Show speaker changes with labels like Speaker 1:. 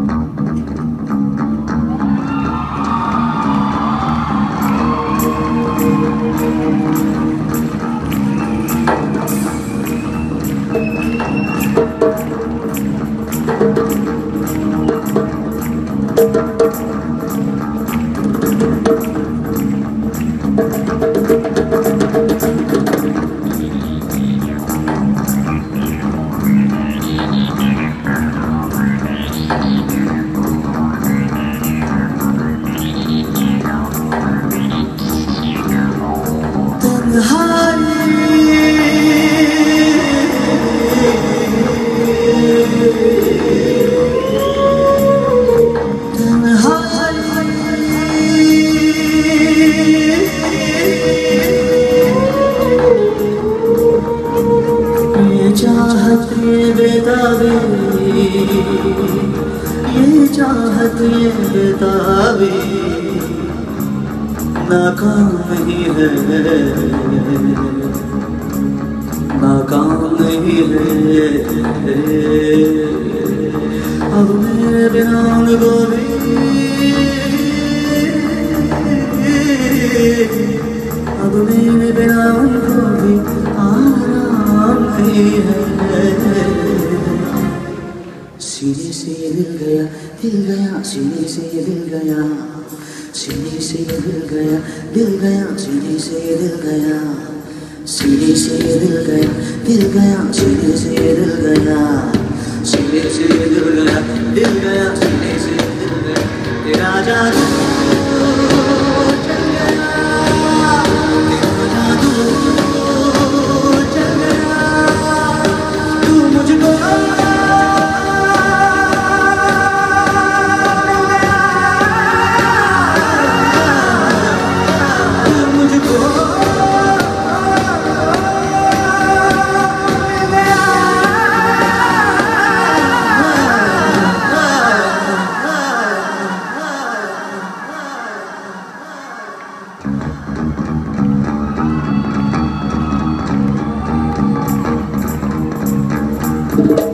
Speaker 1: なんだ。ये चाहत ये बेताबी नाकाम ही है। नाकाम ही है। अब मेरे बिना भी अब मेरे बिना भी आराम ही है। सीने से ये दिल गया दिल गया सीने से ये दिल गया। सीने से ये दिल गया दिल गया सीने से ये दिल गया। सीने से ये दिल गया दिल गया सीने से ये दिल गया। सीने से ये दिल गया दिल गया सीने से दिल गया। तेरा जादू
Speaker 2: you.